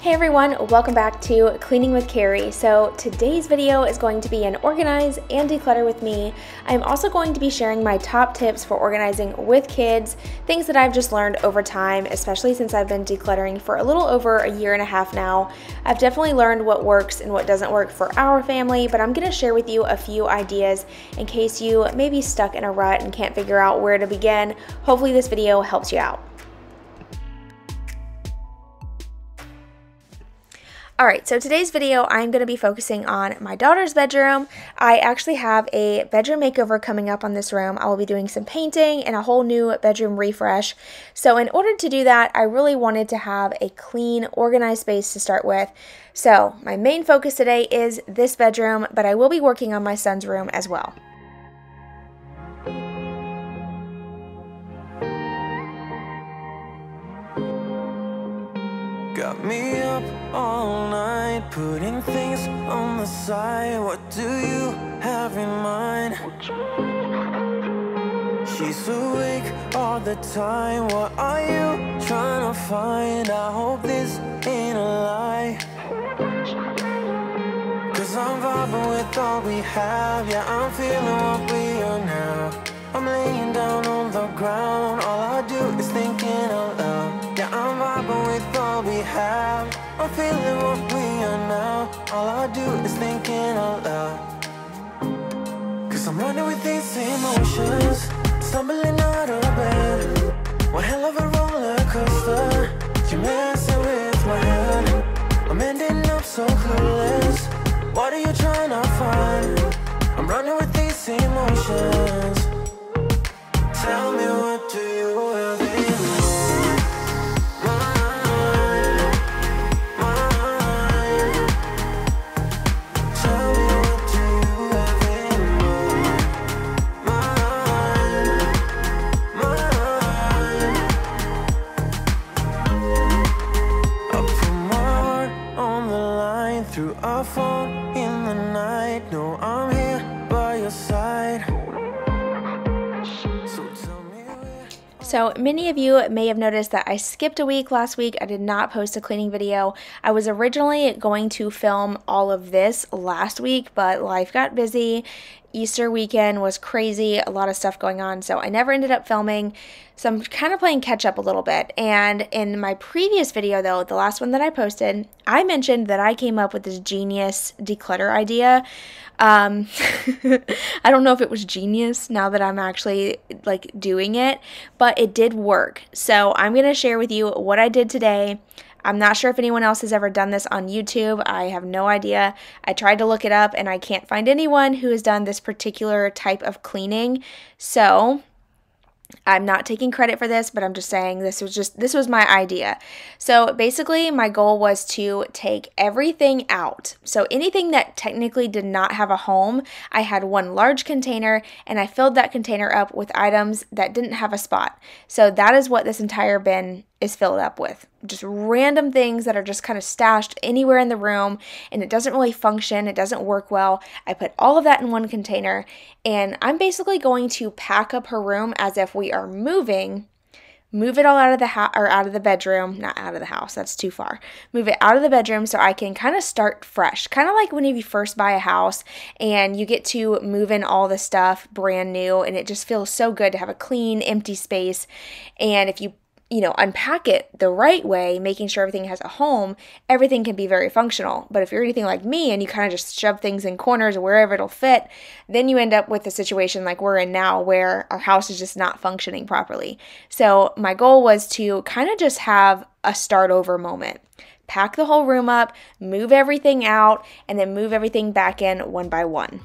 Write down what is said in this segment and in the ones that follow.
Hey everyone, welcome back to Cleaning with Karrie. So today's video is going to be an organize and declutter with me. I'm also going to be sharing my top tips for organizing with kids, things that I've just learned over time, especially since I've been decluttering for a little over a year and a half now. I've definitely learned what works and what doesn't work for our family, but I'm gonna share with you a few ideas in case you may be stuck in a rut and can't figure out where to begin. Hopefully this video helps you out. Alright, so today's video I'm going to be focusing on my daughter's bedroom. I actually have a bedroom makeover coming up on this room. I will be doing some painting and a whole new bedroom refresh. So in order to do that, I really wanted to have a clean, organized space to start with. So my main focus today is this bedroom, but I will be working on my son's room as well. Got me up all night, putting things on the side. What do you have in mind? She's awake all the time. What are you trying to find? I hope this ain't a lie. Cause I'm vibing with all we have. Yeah, I'm feeling what we are now. I'm laying down on the ground. All I do is thinking out loud. Yeah, I'm vibing with all we have. I'm feeling what we are now. All I do is thinking out loud. Cause I'm running with these emotions. Stumbling out of bed. One hell of a roller coaster. You're messing with my head. I'm ending up so clueless. What are you trying to find? I'm running with these emotions. Tell me what do you many of you may have noticed that I skipped a week last week. I did not post a cleaning video. I was originally going to film all of this last week, but life got busy. Easter weekend was crazy, a lot of stuff going on, so I never ended up filming. So, I'm kind of playing catch up a little bit. And in my previous video, though, the last one that I posted, I mentioned that I came up with this genius declutter idea. Um, I don't know if it was genius now that I'm actually like doing it, but it did work. So I'm going to share with you what I did today. I'm not sure if anyone else has ever done this on YouTube. I have no idea. I tried to look it up and I can't find anyone who has done this particular type of cleaning. So I'm not taking credit for this, but I'm just saying this was just this was my idea. So basically my goal was to take everything out. So anything that technically did not have a home, I had one large container and I filled that container up with items that didn't have a spot. So that is what this entire bin is filled up with. Just random things that are just kind of stashed anywhere in the room and it doesn't really function, it doesn't work well. I put all of that in one container and I'm basically going to pack up her room as if we are moving. Move it all out of the house or out of the bedroom, not out of the house, that's too far. Move it out of the bedroom so I can kind of start fresh. Kind of like when you first buy a house and you get to move in all the stuff brand new and it just feels so good to have a clean, empty space. And if you you know, unpack it the right way, making sure everything has a home, everything can be very functional. But if you're anything like me and you kind of just shove things in corners or wherever it'll fit, then you end up with a situation like we're in now where our house is just not functioning properly. So, my goal was to kind of just have a start over moment. Pack the whole room up, move everything out, and then move everything back in one by one.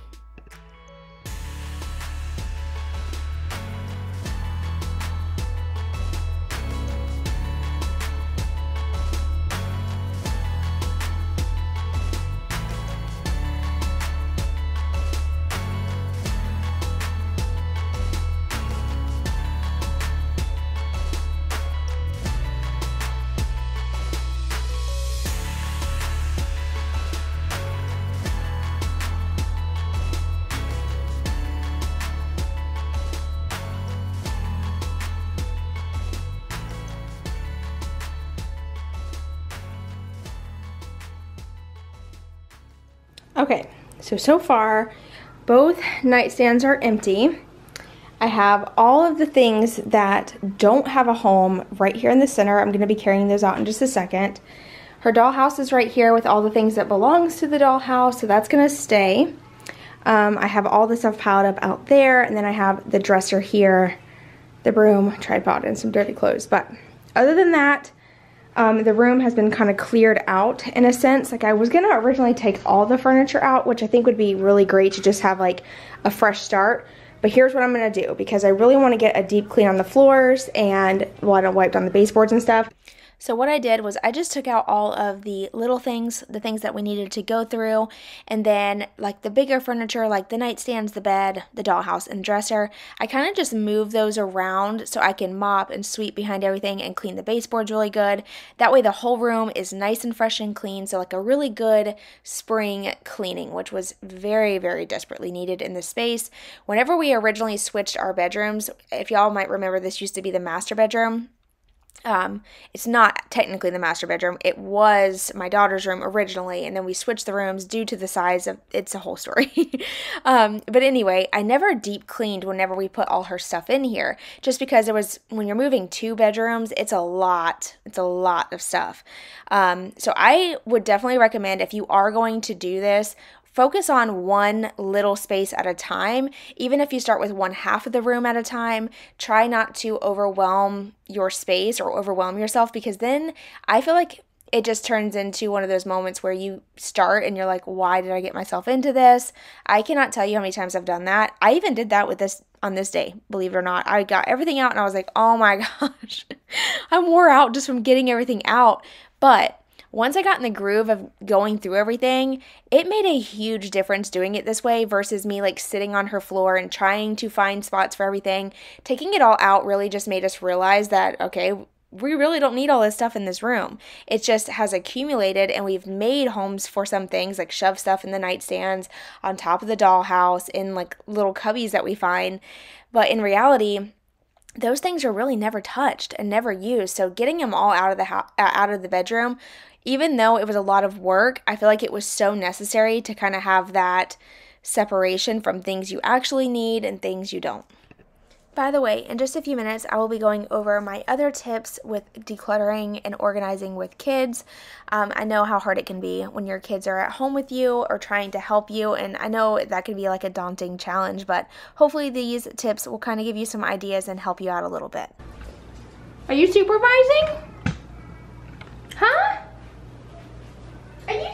So, so far, both nightstands are empty. I have all of the things that don't have a home right here in the center. I'm gonna be carrying those out in just a second. Her dollhouse is right here with all the things that belongs to the dollhouse, so that's gonna stay. Um, I have all the stuff piled up out there, and then I have the dresser here, the broom, tripod, and some dirty clothes. But other than that, um, the room has been kind of cleared out in a sense. Like I was gonna originally take all the furniture out, which I think would be really great to just have like a fresh start. But here's what I'm gonna do because I really wanna get a deep clean on the floors and well, I don't wipe down the baseboards and stuff. So what I did was I just took out all of the little things, the things that we needed to go through, and then like the bigger furniture, like the nightstands, the bed, the dollhouse, and dresser, I kind of just move those around so I can mop and sweep behind everything and clean the baseboards really good. That way the whole room is nice and fresh and clean, so like a really good spring cleaning, which was very, very desperately needed in this space. Whenever we originally switched our bedrooms, if y'all might remember, this used to be the master bedroom um, it's not technically the master bedroom. It was my daughter's room originally, and then we switched the rooms due to the size of it's a whole story. um, but anyway, I never deep cleaned whenever we put all her stuff in here, just because it was when you're moving two bedrooms, it's a lot. It's a lot of stuff. Um, so I would definitely recommend if you are going to do this, Focus on one little space at a time. Even if you start with one half of the room at a time, try not to overwhelm your space or overwhelm yourself because then I feel like it just turns into one of those moments where you start and you're like, why did I get myself into this? I cannot tell you how many times I've done that. I even did that with this on this day, believe it or not. I got everything out and I was like, oh my gosh, I'm wore out just from getting everything out. But once I got in the groove of going through everything, it made a huge difference doing it this way versus me like sitting on her floor and trying to find spots for everything. Taking it all out really just made us realize that, okay, we really don't need all this stuff in this room. It just has accumulated, and we've made homes for some things like shove stuff in the nightstands, on top of the dollhouse, in like little cubbies that we find. But in reality, those things are really never touched and never used. So getting them all out of the house, uh, out of the bedroom even though it was a lot of work, I feel like it was so necessary to kind of have that separation from things you actually need and things you don't. By the way, in just a few minutes, I will be going over my other tips with decluttering and organizing with kids. Um, I know how hard it can be when your kids are at home with you or trying to help you, and I know that can be like a daunting challenge, but hopefully, these tips will kind of give you some ideas and help you out a little bit. Are you supervising? Huh? Are you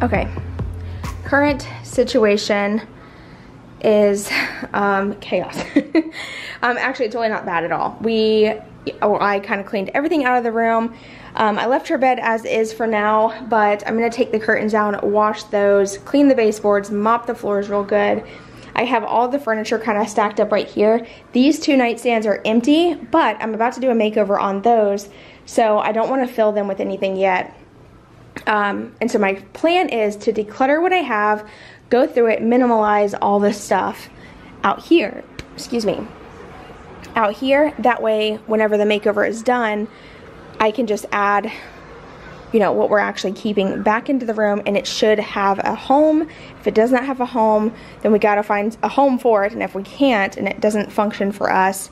Okay, current situation is um, chaos. um, actually, it's really not bad at all. We, oh, I kind of cleaned everything out of the room. Um, I left her bed as is for now, but I'm gonna take the curtains down, wash those, clean the baseboards, mop the floors real good. I have all the furniture kind of stacked up right here. These two nightstands are empty, but I'm about to do a makeover on those, so I don't want to fill them with anything yet. Um, and so my plan is to declutter what I have, go through it, minimalize all this stuff out here. Excuse me. Out here, that way, whenever the makeover is done, I can just add, you know, what we're actually keeping back into the room and it should have a home. If it does not have a home, then we gotta find a home for it. And if we can't and it doesn't function for us,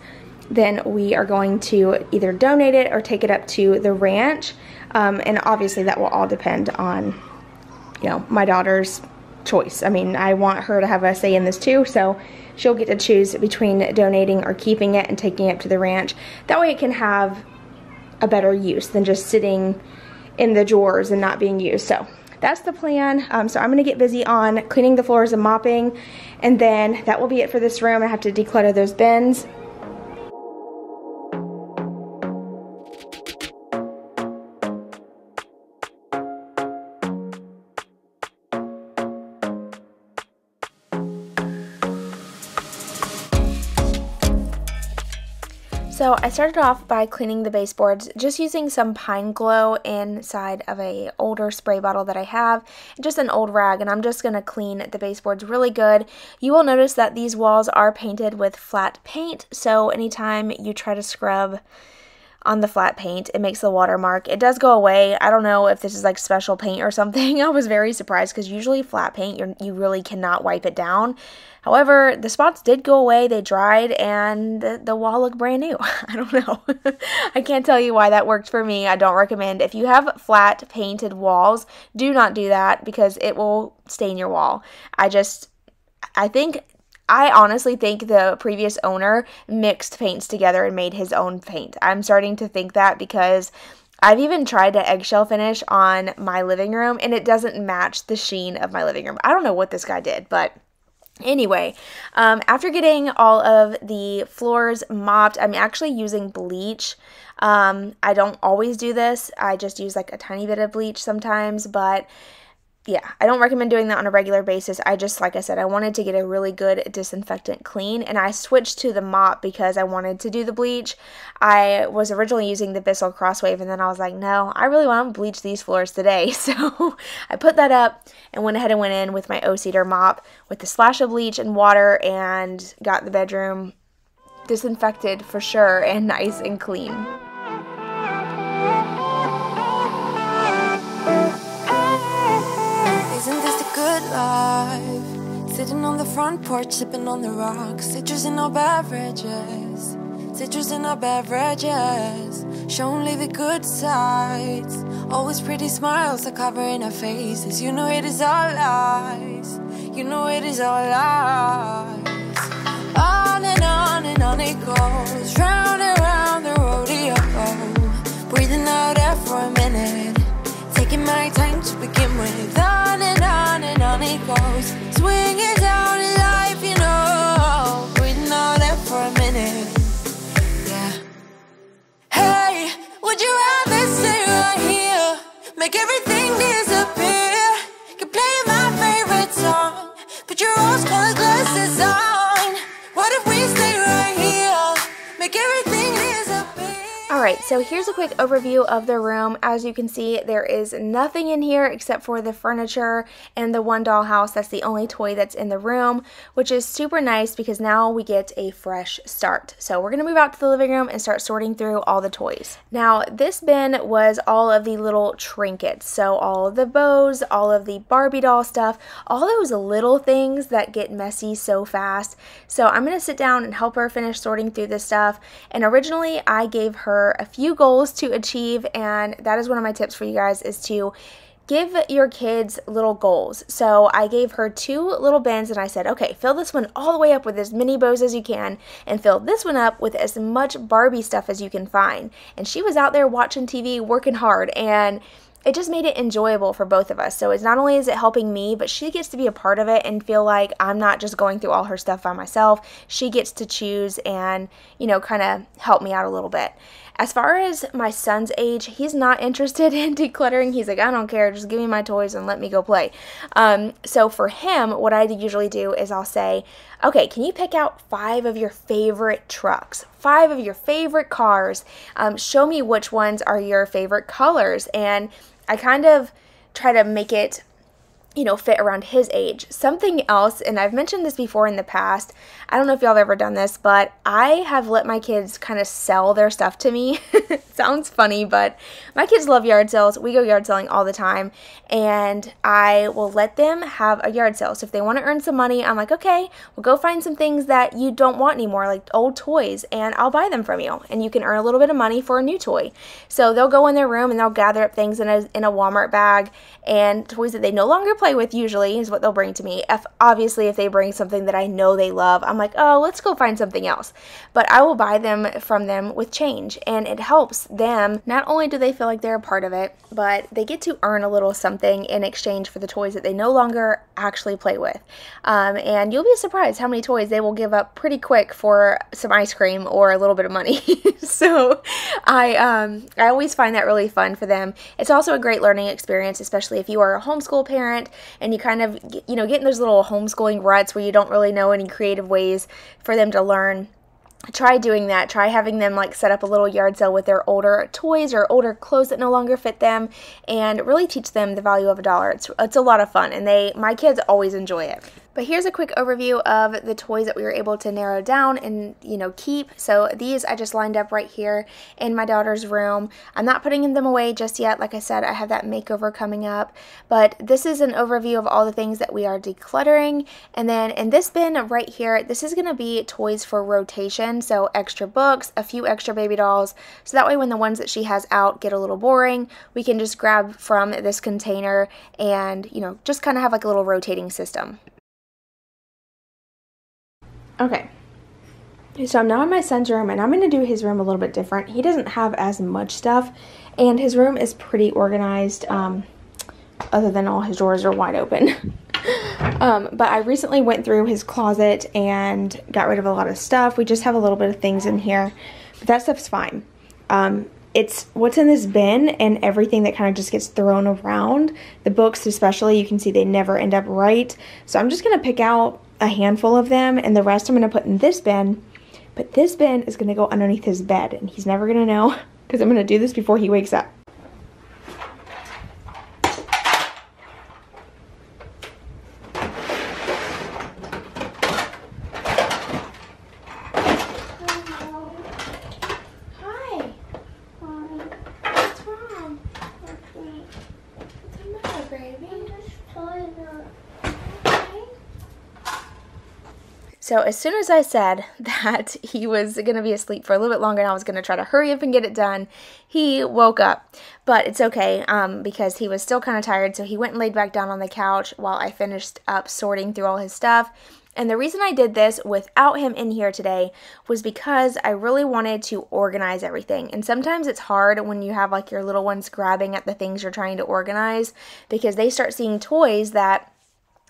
then we are going to either donate it or take it up to the ranch um, and obviously that will all depend on, you know, my daughter's choice. I mean, I want her to have a say in this too, so she'll get to choose between donating or keeping it and taking it to the ranch. That way it can have a better use than just sitting in the drawers and not being used. So that's the plan. Um, so I'm gonna get busy on cleaning the floors and mopping, and then that will be it for this room. I have to declutter those bins So I started off by cleaning the baseboards just using some pine glow inside of a older spray bottle that I have just an old rag and I'm just going to clean the baseboards really good. You will notice that these walls are painted with flat paint so anytime you try to scrub on the flat paint. It makes the watermark. It does go away. I don't know if this is like special paint or something. I was very surprised because usually flat paint, you you really cannot wipe it down. However, the spots did go away. They dried and the, the wall looked brand new. I don't know. I can't tell you why that worked for me. I don't recommend. If you have flat painted walls, do not do that because it will stain your wall. I just I think I honestly think the previous owner mixed paints together and made his own paint. I'm starting to think that because I've even tried to eggshell finish on my living room and it doesn't match the sheen of my living room. I don't know what this guy did, but Anyway, um, after getting all of the floors mopped, I'm actually using bleach. Um, I don't always do this. I just use like a tiny bit of bleach sometimes, but yeah, I don't recommend doing that on a regular basis. I just, like I said, I wanted to get a really good disinfectant clean, and I switched to the mop because I wanted to do the bleach. I was originally using the Bissell Crosswave, and then I was like, no, I really want to bleach these floors today. So I put that up and went ahead and went in with my O-Cedar mop with a splash of bleach and water and got the bedroom disinfected for sure and nice and clean. Sitting on the front porch, sipping on the rocks. Citrus in our beverages. Citrus in our beverages. Show only the good sides. Always pretty smiles are covering our faces. You know it is all lies. You know it is all lies. On and on and on it goes. Round and round the rodeo. Breathing out air for a minute. Taking my time to begin with. On and on and on it goes. Swinging down in life, you know. Breathing out there for a minute. Yeah. Hey, would you rather stay right here? Make everything disappear. Alright, so here's a quick overview of the room. As you can see, there is nothing in here except for the furniture and the one dollhouse. That's the only toy that's in the room, which is super nice because now we get a fresh start. So we're going to move out to the living room and start sorting through all the toys. Now, this bin was all of the little trinkets. So all of the bows, all of the Barbie doll stuff, all those little things that get messy so fast. So I'm going to sit down and help her finish sorting through this stuff. And originally, I gave her a few goals to achieve, and that is one of my tips for you guys is to give your kids little goals. So I gave her two little bins and I said, okay, fill this one all the way up with as many bows as you can and fill this one up with as much Barbie stuff as you can find. And she was out there watching TV, working hard, and it just made it enjoyable for both of us. So it's not only is it helping me, but she gets to be a part of it and feel like I'm not just going through all her stuff by myself. She gets to choose and, you know, kind of help me out a little bit. As far as my son's age, he's not interested in decluttering. He's like, I don't care, just give me my toys and let me go play. Um, so for him, what I usually do is I'll say, okay, can you pick out five of your favorite trucks? Five of your favorite cars. Um, show me which ones are your favorite colors. And I kind of try to make it you know, fit around his age. Something else, and I've mentioned this before in the past, I don't know if y'all have ever done this, but I have let my kids kind of sell their stuff to me. Sounds funny, but my kids love yard sales. We go yard selling all the time, and I will let them have a yard sale. So if they want to earn some money, I'm like, okay, we'll go find some things that you don't want anymore, like old toys, and I'll buy them from you, and you can earn a little bit of money for a new toy. So they'll go in their room and they'll gather up things in a, in a Walmart bag and toys that they no longer play play with usually is what they'll bring to me. If obviously if they bring something that I know they love, I'm like, "Oh, let's go find something else." But I will buy them from them with change, and it helps them. Not only do they feel like they're a part of it, but they get to earn a little something in exchange for the toys that they no longer actually play with. Um, and you'll be surprised how many toys they will give up pretty quick for some ice cream or a little bit of money. so I um, I always find that really fun for them. It's also a great learning experience, especially if you are a homeschool parent and you kind of you know get in those little homeschooling ruts where you don't really know any creative ways for them to learn try doing that. Try having them like set up a little yard sale with their older toys or older clothes that no longer fit them and really teach them the value of a dollar. It's it's a lot of fun and they my kids always enjoy it. But here's a quick overview of the toys that we were able to narrow down and, you know, keep. So these I just lined up right here in my daughter's room. I'm not putting them away just yet. Like I said, I have that makeover coming up. But this is an overview of all the things that we are decluttering. And then in this bin right here, this is going to be toys for rotation. So extra books, a few extra baby dolls. So that way when the ones that she has out get a little boring, we can just grab from this container and, you know, just kind of have like a little rotating system. Okay. So I'm now in my son's room and I'm going to do his room a little bit different. He doesn't have as much stuff and his room is pretty organized um, other than all his drawers are wide open. um, but I recently went through his closet and got rid of a lot of stuff. We just have a little bit of things in here, but that stuff's fine. Um, it's what's in this bin and everything that kind of just gets thrown around. The books especially, you can see they never end up right. So I'm just going to pick out a handful of them and the rest I'm going to put in this bin. But this bin is going to go underneath his bed and he's never going to know because I'm going to do this before he wakes up. So as soon as I said that he was going to be asleep for a little bit longer and I was going to try to hurry up and get it done, he woke up. But it's okay um, because he was still kind of tired, so he went and laid back down on the couch while I finished up sorting through all his stuff. And the reason I did this without him in here today was because I really wanted to organize everything. And sometimes it's hard when you have like your little ones grabbing at the things you're trying to organize because they start seeing toys that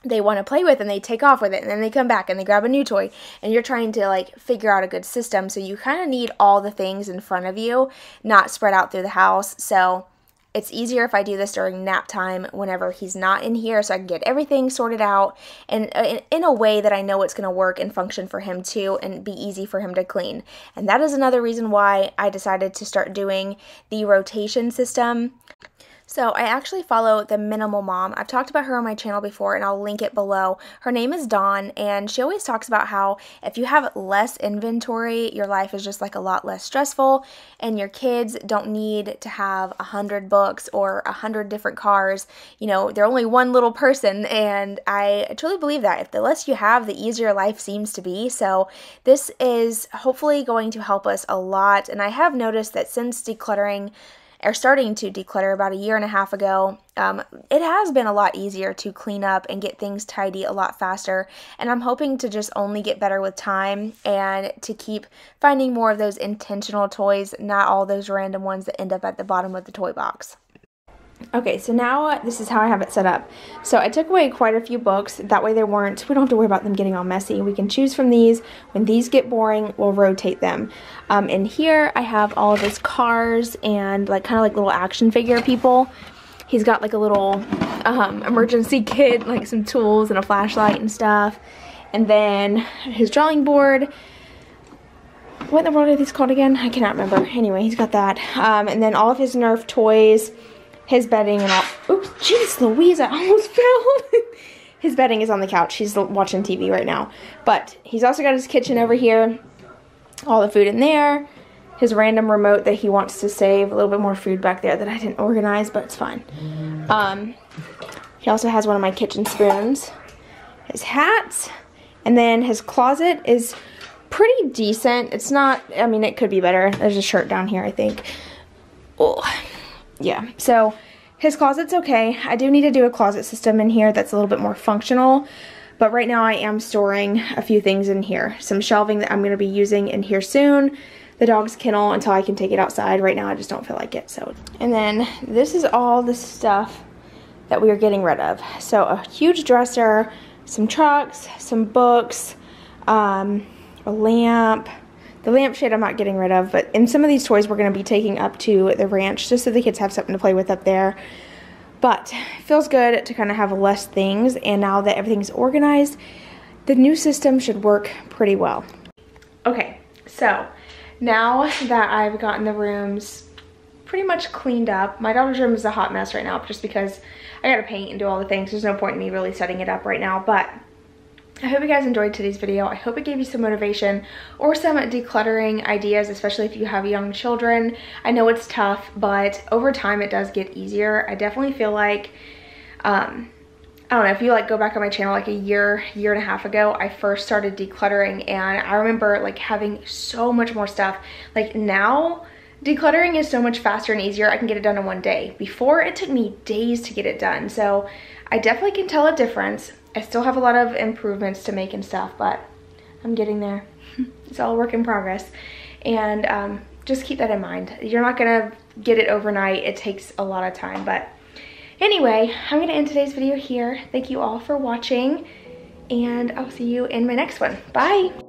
they want to play with and they take off with it and then they come back and they grab a new toy and you're trying to like figure out a good system so you kind of need all the things in front of you not spread out through the house so it's easier if I do this during nap time whenever he's not in here so I can get everything sorted out and uh, in a way that I know it's going to work and function for him too and be easy for him to clean. And that is another reason why I decided to start doing the rotation system. So I actually follow the Minimal Mom. I've talked about her on my channel before and I'll link it below. Her name is Dawn and she always talks about how if you have less inventory, your life is just like a lot less stressful and your kids don't need to have a hundred books or a hundred different cars. You know, they're only one little person and I truly believe that. If the less you have, the easier life seems to be. So this is hopefully going to help us a lot and I have noticed that since decluttering are starting to declutter about a year and a half ago, um, it has been a lot easier to clean up and get things tidy a lot faster. And I'm hoping to just only get better with time and to keep finding more of those intentional toys, not all those random ones that end up at the bottom of the toy box. Okay, so now this is how I have it set up. So I took away quite a few books. That way they weren't, we don't have to worry about them getting all messy. We can choose from these. When these get boring, we'll rotate them. Um, and here I have all of his cars and like kind of like little action figure people. He's got like a little um, emergency kit, like some tools and a flashlight and stuff. And then his drawing board. What in the world are these called again? I cannot remember. Anyway, he's got that. Um, and then all of his Nerf toys his bedding and all. Oops, jeez Louise, I almost fell. his bedding is on the couch. He's watching TV right now. But he's also got his kitchen over here. All the food in there. His random remote that he wants to save. A little bit more food back there that I didn't organize, but it's fine. Um, he also has one of my kitchen spoons. His hats. And then his closet is pretty decent. It's not, I mean, it could be better. There's a shirt down here, I think. Oh, yeah, so his closet's okay. I do need to do a closet system in here that's a little bit more functional. But right now I am storing a few things in here. Some shelving that I'm going to be using in here soon. The dog's kennel until I can take it outside. Right now I just don't feel like it. So, And then this is all the stuff that we are getting rid of. So a huge dresser, some trucks, some books, um, a lamp, the lampshade I'm not getting rid of, but in some of these toys we're going to be taking up to the ranch just so the kids have something to play with up there. But it feels good to kind of have less things, and now that everything's organized, the new system should work pretty well. Okay, So now that I've gotten the rooms pretty much cleaned up, my daughter's room is a hot mess right now just because I gotta paint and do all the things. There's no point in me really setting it up right now, but I hope you guys enjoyed today's video. I hope it gave you some motivation or some decluttering ideas, especially if you have young children. I know it's tough, but over time it does get easier. I definitely feel like, um, I don't know, if you like go back on my channel like a year, year and a half ago, I first started decluttering and I remember like having so much more stuff. Like now, decluttering is so much faster and easier. I can get it done in one day. Before, it took me days to get it done. So I definitely can tell a difference. I still have a lot of improvements to make and stuff, but I'm getting there. it's all work in progress. And um, just keep that in mind. You're not gonna get it overnight. It takes a lot of time, but anyway, I'm gonna end today's video here. Thank you all for watching and I'll see you in my next one. Bye.